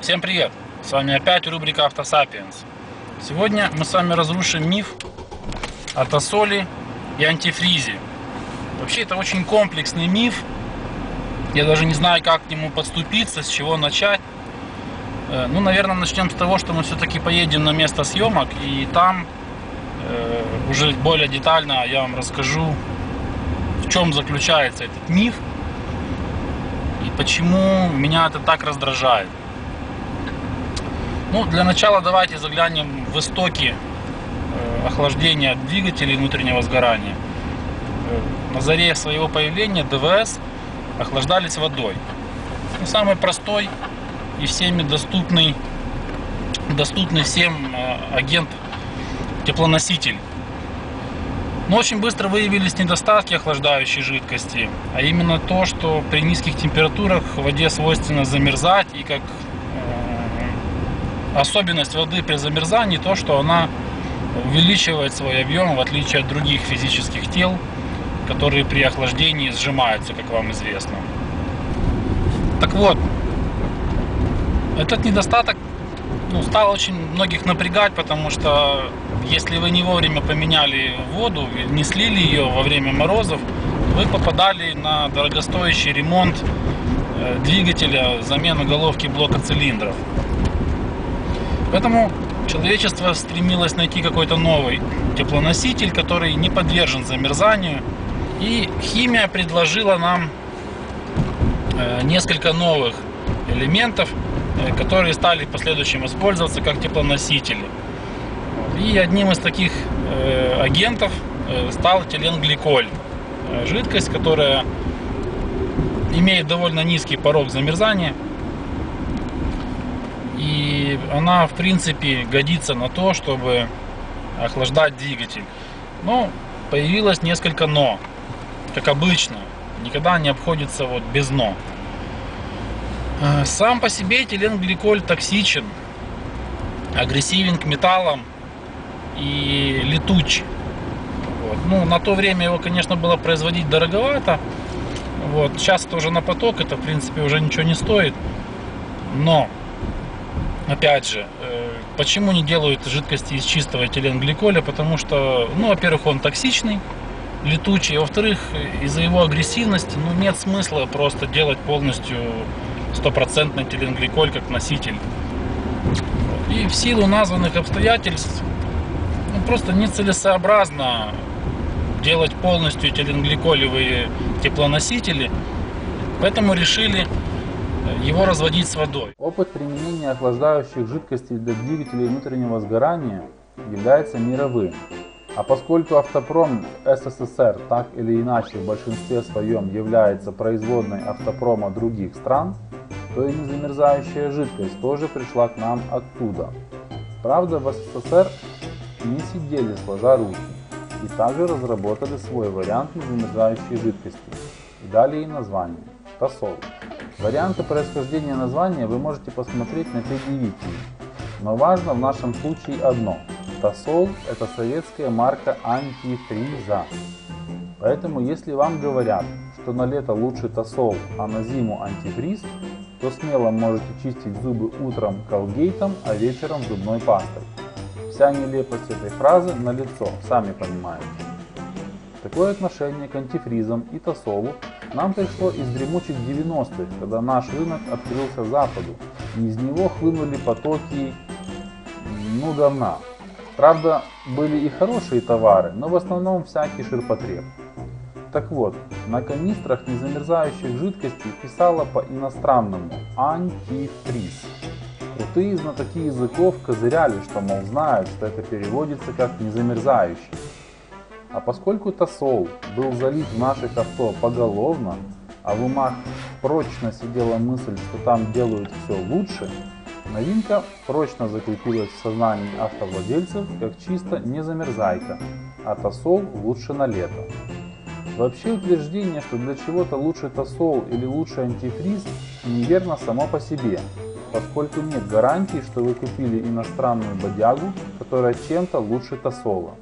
Всем привет! С вами опять рубрика Автосапиенс. Сегодня мы с вами разрушим миф о тосоле и антифризе. Вообще это очень комплексный миф. Я даже не знаю, как к нему подступиться, с чего начать. Э, ну, наверное, начнем с того, что мы все-таки поедем на место съемок и там э, уже более детально я вам расскажу, в чем заключается этот миф и почему меня это так раздражает. Ну, для начала давайте заглянем в истоки э, охлаждения двигателей внутреннего сгорания. Э, на заре своего появления ДВС охлаждались водой. Ну, самый простой и всеми доступный, доступный всем э, агент теплоноситель. Но очень быстро выявились недостатки охлаждающей жидкости, а именно то, что при низких температурах в воде свойственно замерзать и как особенность воды при замерзании то, что она увеличивает свой объем в отличие от других физических тел, которые при охлаждении сжимаются, как вам известно. Так вот, этот недостаток ну, стал очень многих напрягать, потому что если вы не вовремя поменяли воду, не слили ее во время морозов, вы попадали на дорогостоящий ремонт э, двигателя, замену головки блока цилиндров. Поэтому человечество стремилось найти какой-то новый теплоноситель, который не подвержен замерзанию. И химия предложила нам э, несколько новых элементов, э, которые стали в последующем использоваться как теплоносители. И одним из таких э, агентов стал этиленгликоль. Жидкость, которая имеет довольно низкий порог замерзания и она, в принципе, годится на то, чтобы охлаждать двигатель. Но появилось несколько «но», как обычно. Никогда не обходится вот без «но». Э, сам по себе этиленгликоль токсичен, агрессивен к металлам и летуч. Вот. Ну, на то время его, конечно, было производить дороговато. Вот. Сейчас это уже на поток, это, в принципе, уже ничего не стоит. Но опять же, э, почему не делают жидкости из чистого этиленгликоля? Потому что, ну, во-первых, он токсичный, летучий, а во-вторых, из-за его агрессивности, ну, нет смысла просто делать полностью стопроцентный этиленгликоль как носитель. И в силу названных обстоятельств, ну, просто нецелесообразно делать полностью этиленгликолевые теплоносители, поэтому решили его разводить с водой. Опыт применения охлаждающих жидкостей для двигателей внутреннего сгорания является мировым. А поскольку автопром СССР так или иначе в большинстве своем является производной автопрома других стран, то и незамерзающая жидкость тоже пришла к нам оттуда. Правда, в СССР не сидели сложа руки и также разработали свой вариант незамерзающей жидкости и дали ей название – Тосол. Варианты происхождения названия вы можете посмотреть на предъявителе. Но важно в нашем случае одно. Тосол – это советская марка антифриза. Поэтому если вам говорят, что на лето лучше тосол, а на зиму антифриз, то смело можете чистить зубы утром колгейтом, а вечером зубной пастой. Вся нелепость этой фразы на лицо, сами понимаете. Такое отношение к антифризам и тосолу нам пришло из дремучих 90-х, когда наш рынок открылся Западу, и из него хлынули потоки, ну, говна. Правда, были и хорошие товары, но в основном всякий ширпотреб. Так вот, на канистрах незамерзающих жидкостей писало по-иностранному «антифриз». Крутые знатоки языков козыряли, что, мол, знают, что это переводится как «незамерзающий». А поскольку Тосол был залит в наших авто поголовно, а в умах прочно сидела мысль, что там делают все лучше, новинка прочно закрепилась в сознании автовладельцев как чисто не замерзайка, а Тосол лучше на лето. Вообще утверждение, что для чего-то лучше Тосол или лучше антифриз, неверно само по себе, поскольку нет гарантии, что вы купили иностранную бодягу, которая чем-то лучше Тосола.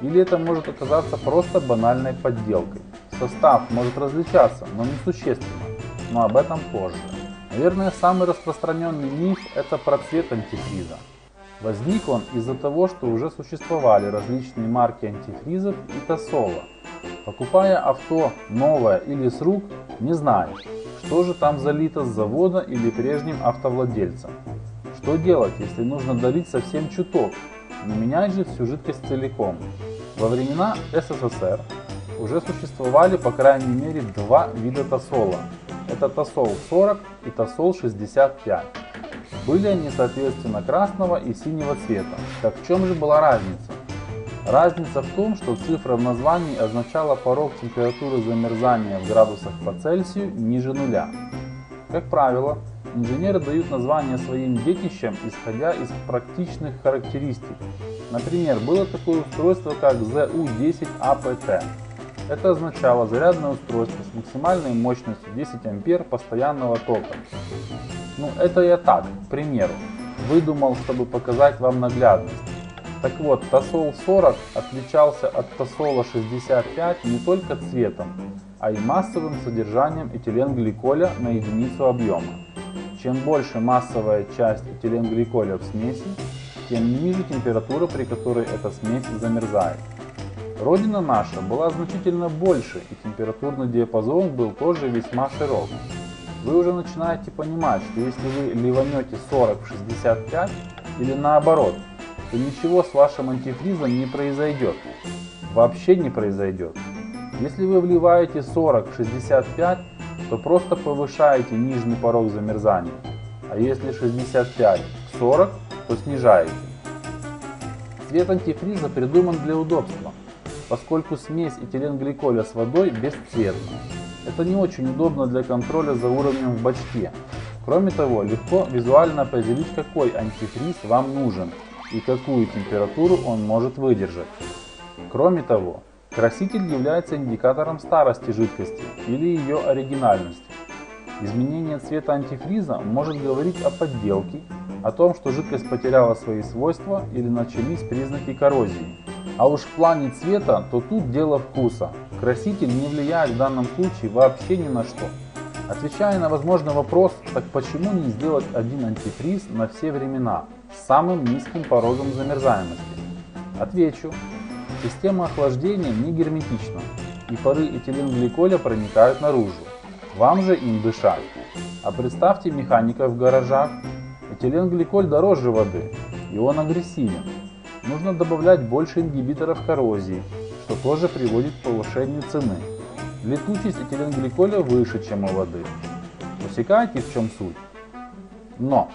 Или это может оказаться просто банальной подделкой. Состав может различаться, но не существенно, но об этом позже. Наверное, самый распространенный миф – это про цвет антифриза. Возник он из-за того, что уже существовали различные марки антифризов и тосола. Покупая авто новое или с рук, не знаешь, что же там залито с завода или прежним автовладельцем. Что делать, если нужно долить совсем чуток, не менять же всю жидкость целиком? Во времена СССР уже существовали по крайней мере два вида тосола. Это тосол 40 и тосол 65. Были они соответственно красного и синего цвета. Так в чем же была разница? Разница в том, что цифра в названии означала порог температуры замерзания в градусах по Цельсию ниже нуля. Как правило, инженеры дают название своим детищам, исходя из практичных характеристик. Например, было такое устройство, как ZU10APT. Это означало зарядное устройство с максимальной мощностью 10 ампер постоянного тока. Ну, это я так, к примеру, выдумал, чтобы показать вам наглядность. Так вот, Тосол 40 отличался от Тосола 65 не только цветом, а и массовым содержанием этиленгликоля на единицу объема. Чем больше массовая часть этиленгликоля в смеси, тем ниже температура, при которой эта смесь замерзает. Родина наша была значительно больше, и температурный диапазон был тоже весьма широк. Вы уже начинаете понимать, что если вы ливанете 40 в 65 или наоборот, то ничего с вашим антифризом не произойдет. Вообще не произойдет. Если вы вливаете 40 в 65, то просто повышаете нижний порог замерзания. А если 65 в 40, то снижаете. Цвет антифриза придуман для удобства, поскольку смесь этиленгликоля с водой бесцветна. Это не очень удобно для контроля за уровнем в бачке. Кроме того, легко визуально определить, какой антифриз вам нужен и какую температуру он может выдержать. Кроме того, краситель является индикатором старости жидкости или ее оригинальности. Изменение цвета антифриза может говорить о подделке, о том, что жидкость потеряла свои свойства или начались признаки коррозии. А уж в плане цвета, то тут дело вкуса. Краситель не влияет в данном случае вообще ни на что. Отвечая на возможный вопрос, так почему не сделать один антифриз на все времена с самым низким порогом замерзаемости? Отвечу, система охлаждения не герметична, и пары этиленгликоля проникают наружу. Вам же им дышать. А представьте механиков в гаражах. Этиленгликоль дороже воды, и он агрессивен. Нужно добавлять больше ингибиторов коррозии, что тоже приводит к повышению цены. Летучесть этиленгликоля выше, чем у воды. Усекаете в чем суть? Но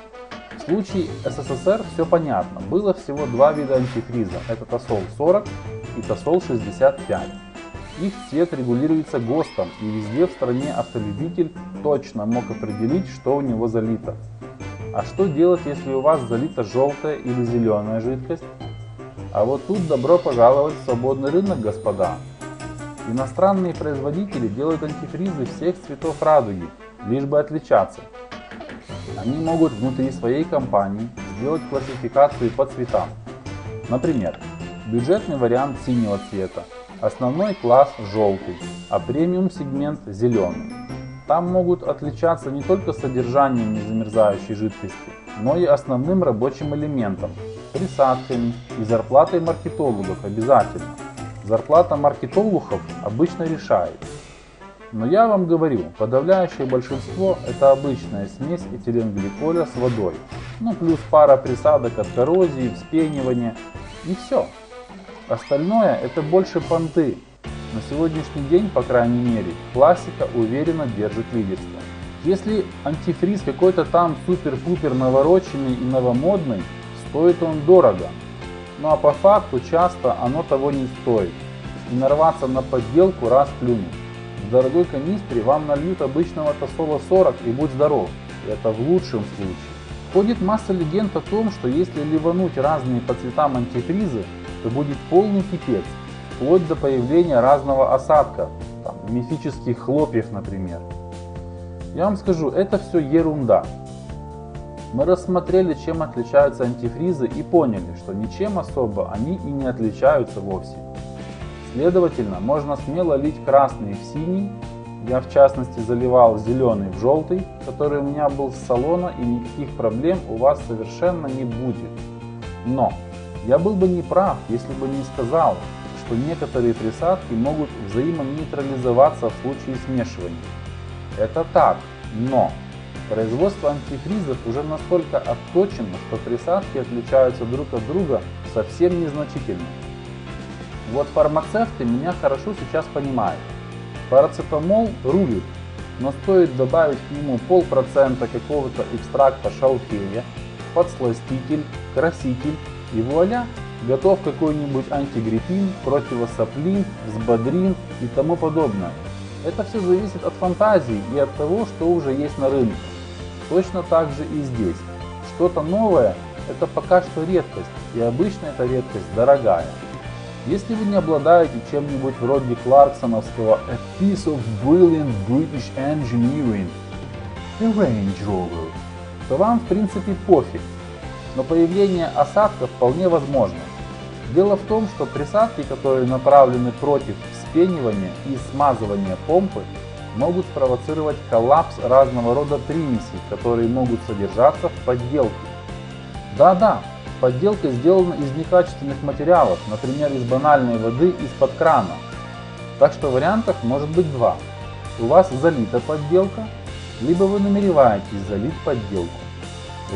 в случае СССР все понятно. Было всего два вида антифриза. Это Тосол 40 и Тосол 65. Их цвет регулируется ГОСТом, и везде в стране автолюбитель точно мог определить, что у него залито. А что делать, если у вас залита желтая или зеленая жидкость? А вот тут добро пожаловать в свободный рынок, господа. Иностранные производители делают антифризы всех цветов радуги, лишь бы отличаться. Они могут внутри своей компании сделать классификацию по цветам. Например, бюджетный вариант синего цвета, основной класс желтый, а премиум сегмент зеленый. Там могут отличаться не только содержанием незамерзающей жидкости, но и основным рабочим элементом, присадками и зарплатой маркетологов обязательно. Зарплата маркетологов обычно решает. Но я вам говорю, подавляющее большинство это обычная смесь этиленгликоля с водой. Ну плюс пара присадок от коррозии, вспенивания и все. Остальное это больше понты. На сегодняшний день, по крайней мере, классика уверенно держит лидерство. Если антифриз какой-то там супер-пупер навороченный и новомодный, стоит он дорого. Ну а по факту часто оно того не стоит. И нарваться на подделку раз плюнуть. В дорогой канистре вам нальют обычного тосола 40 и будь здоров. Это в лучшем случае. Ходит масса легенд о том, что если ливануть разные по цветам антифризы, то будет полный пипец, вплоть до появления разного осадка, там, мифических хлопьев, например. Я вам скажу, это все ерунда. Мы рассмотрели, чем отличаются антифризы и поняли, что ничем особо они и не отличаются вовсе. Следовательно, можно смело лить красный в синий Я в частности заливал зеленый в желтый, который у меня был с салона и никаких проблем у вас совершенно не будет. Но я был бы не прав, если бы не сказал, что некоторые присадки могут взаимонейтрализоваться в случае смешивания. Это так, но производство антифризов уже настолько отточено, что присадки отличаются друг от друга совсем незначительно. Вот фармацевты меня хорошо сейчас понимают. Парацетамол рулит, но стоит добавить к нему полпроцента какого-то экстракта шалфея, подсластитель, краситель и вуаля, готов какой-нибудь антигриппин, противосоплин, взбодрин и тому подобное. Это все зависит от фантазии и от того, что уже есть на рынке. Точно так же и здесь. Что-то новое – это пока что редкость, и обычно эта редкость дорогая. Если вы не обладаете чем-нибудь вроде Кларксоновского A Piece of Brilliant British Engineering, A Range Rover, то вам в принципе пофиг, но появление осадков вполне возможно. Дело в том, что присадки, которые направлены против вспенивания и смазывания помпы, могут спровоцировать коллапс разного рода примесей, которые могут содержаться в подделке. Да-да, подделка сделана из некачественных материалов, например, из банальной воды из-под крана. Так что вариантов может быть два. У вас залита подделка, либо вы намереваетесь залить подделку.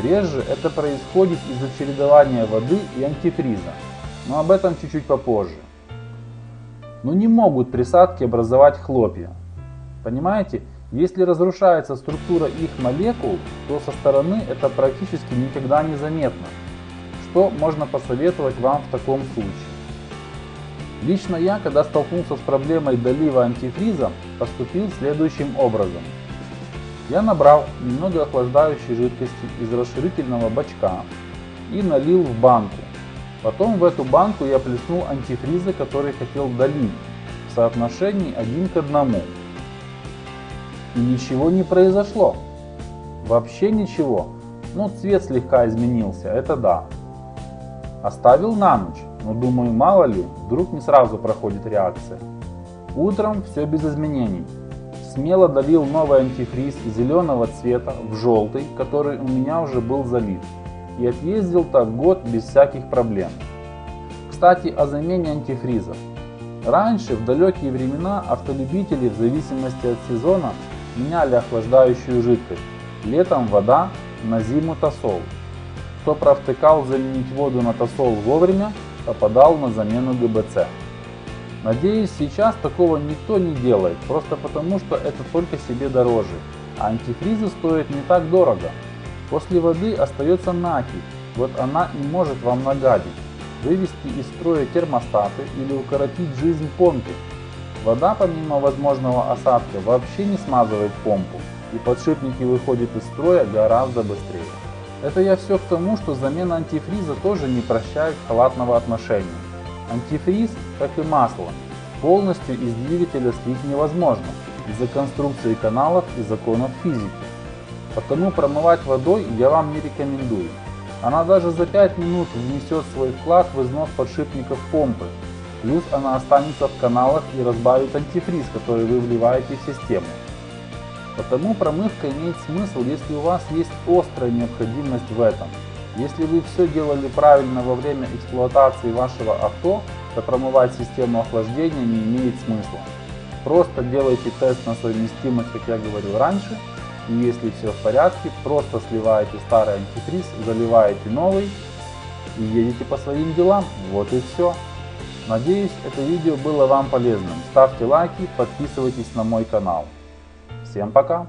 Реже это происходит из-за чередования воды и антифриза, но об этом чуть-чуть попозже. Но не могут присадки образовать хлопья. Понимаете, если разрушается структура их молекул, то со стороны это практически никогда не заметно. Что можно посоветовать вам в таком случае? Лично я, когда столкнулся с проблемой долива антифриза, поступил следующим образом. Я набрал немного охлаждающей жидкости из расширительного бачка и налил в банку. Потом в эту банку я плеснул антифриза, который хотел долить, в соотношении один к одному. И ничего не произошло. Вообще ничего. Ну, цвет слегка изменился, это да. Оставил на ночь, но думаю, мало ли, вдруг не сразу проходит реакция. Утром все без изменений смело долил новый антифриз зеленого цвета в желтый, который у меня уже был залит. И отъездил так год без всяких проблем. Кстати, о замене антифризов. Раньше, в далекие времена, автолюбители в зависимости от сезона меняли охлаждающую жидкость. Летом вода, на зиму тосол. Кто провтыкал заменить воду на тосол вовремя, попадал на замену ГБЦ. Надеюсь, сейчас такого никто не делает, просто потому что это только себе дороже. А антифризы стоят не так дорого. После воды остается накипь, вот она и может вам нагадить, вывести из строя термостаты или укоротить жизнь помпе. Вода помимо возможного осадка вообще не смазывает помпу, и подшипники выходят из строя гораздо быстрее. Это я все к тому, что замена антифриза тоже не прощает халатного отношения. Антифриз, как и масло, полностью из двигателя слить невозможно из-за конструкции каналов и законов физики. Потому промывать водой я вам не рекомендую. Она даже за 5 минут внесет свой вклад в износ подшипников помпы. Плюс она останется в каналах и разбавит антифриз, который вы вливаете в систему. Потому промывка имеет смысл, если у вас есть острая необходимость в этом. Если вы все делали правильно во время эксплуатации вашего авто, то промывать систему охлаждения не имеет смысла. Просто делайте тест на совместимость, как я говорил раньше, и если все в порядке, просто сливаете старый антифриз, заливаете новый и едете по своим делам. Вот и все. Надеюсь, это видео было вам полезным. Ставьте лайки, подписывайтесь на мой канал. Всем пока!